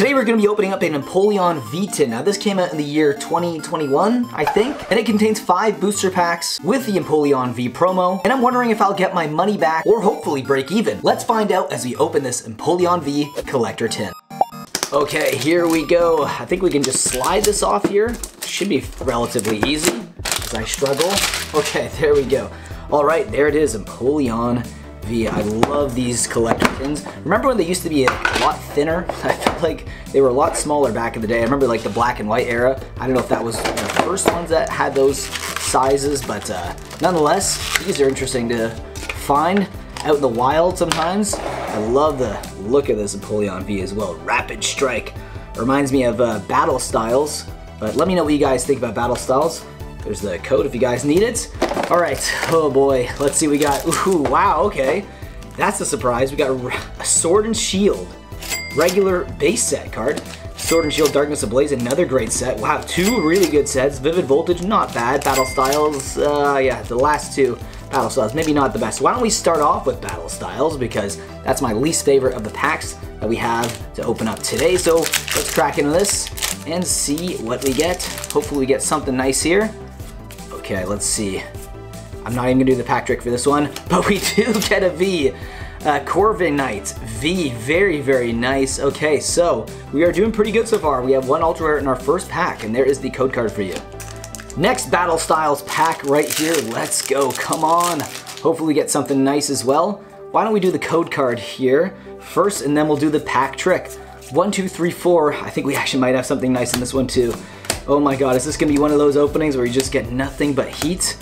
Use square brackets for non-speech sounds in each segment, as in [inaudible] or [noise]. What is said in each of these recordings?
Today we're going to be opening up an Empoleon V-Tin. Now this came out in the year 2021, I think, and it contains five booster packs with the Empoleon V promo, and I'm wondering if I'll get my money back or hopefully break even. Let's find out as we open this Empoleon V collector tin. Okay, here we go. I think we can just slide this off here. Should be relatively easy as I struggle. Okay, [laughs] there we go. All right, there it is, Empoleon I love these collector tins. Remember when they used to be a lot thinner? [laughs] I feel like they were a lot smaller back in the day. I remember like the black and white era. I don't know if that was the first ones that had those sizes, but uh, nonetheless, these are interesting to find out in the wild sometimes. I love the look of this Empoleon V as well. Rapid Strike. Reminds me of uh, Battle Styles, but let me know what you guys think about Battle Styles. There's the code if you guys need it. All right, oh boy, let's see we got, ooh, wow, okay. That's a surprise. We got a Sword and Shield, regular base set card. Sword and Shield Darkness Ablaze, another great set. Wow, two really good sets. Vivid Voltage, not bad. Battle Styles, uh, yeah, the last two Battle Styles, maybe not the best. Why don't we start off with Battle Styles, because that's my least favorite of the packs that we have to open up today. So let's crack into this and see what we get. Hopefully we get something nice here. Okay, let's see. I'm not even gonna do the pack trick for this one, [laughs] but we do get a V. Uh, Corviknight V, very, very nice. Okay, so we are doing pretty good so far. We have one Ultra Rare in our first pack, and there is the code card for you. Next Battle Styles pack right here. Let's go, come on. Hopefully we get something nice as well. Why don't we do the code card here first, and then we'll do the pack trick. One, two, three, four. I think we actually might have something nice in this one too. Oh my god, is this gonna be one of those openings where you just get nothing but heat?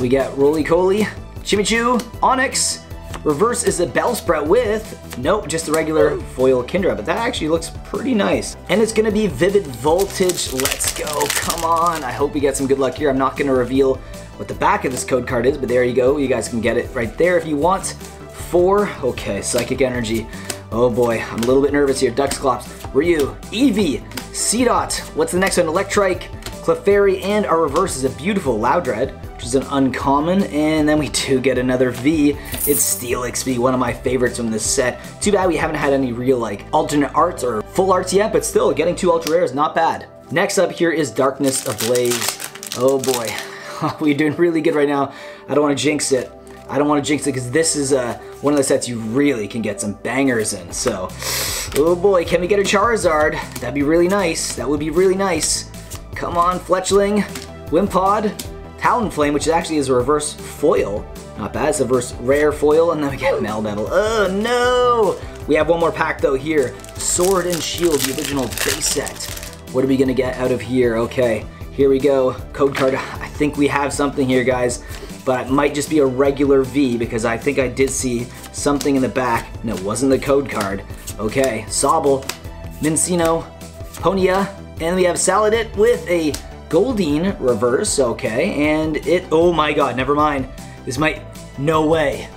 We get Rolycoly, Chimichu, Onix. Reverse is a Bellsprout with, nope, just the regular foil Kingdra, but that actually looks pretty nice. And it's gonna be Vivid Voltage, let's go, come on. I hope we get some good luck here. I'm not gonna reveal what the back of this code card is, but there you go. You guys can get it right there if you want. Four, okay, Psychic Energy. Oh boy, I'm a little bit nervous here. Dusclops, Ryu, Eevee, Seedot. What's the next one? Electrike, Clefairy, and our reverse is a beautiful Loudred, which is an uncommon. And then we do get another V. It's Steelix V, one of my favorites from this set. Too bad we haven't had any real like alternate arts or full arts yet, but still, getting two ultra rares, not bad. Next up here is Darkness Ablaze. Oh boy, [laughs] we're doing really good right now. I don't want to jinx it. I don't want to jinx it because this is uh, one of the sets you really can get some bangers in. So, [sighs] oh boy, can we get a Charizard? That'd be really nice. That would be really nice. Come on, Fletchling, Wimpod, Talonflame, which actually is a reverse foil. Not bad, it's a reverse rare foil, and then we get Melmetal. Oh no! We have one more pack though here. Sword and Shield, the original base set. What are we gonna get out of here? Okay, here we go. Code card, I think we have something here, guys but it might just be a regular V because I think I did see something in the back and it wasn't the code card. Okay, Sobble, Minccino, Ponyta, and we have Salandit with a Goldeen reverse, okay, and it, oh my god, never mind. This might, no way.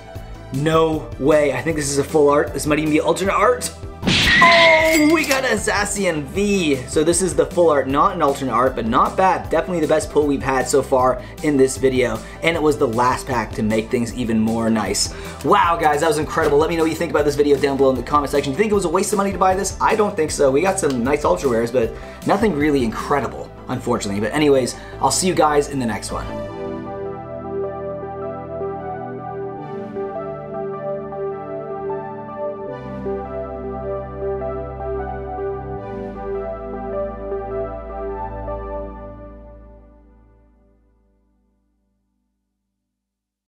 No way. I think this is a full art. This might even be alternate art. Oh, got a Zacian V. So this is the full art, not an alternate art, but not bad. Definitely the best pull we've had so far in this video. And it was the last pack to make things even more nice. Wow, guys, that was incredible. Let me know what you think about this video down below in the comment section. Do you think it was a waste of money to buy this? I don't think so. We got some nice ultra rares, but nothing really incredible, unfortunately. But anyways, I'll see you guys in the next one.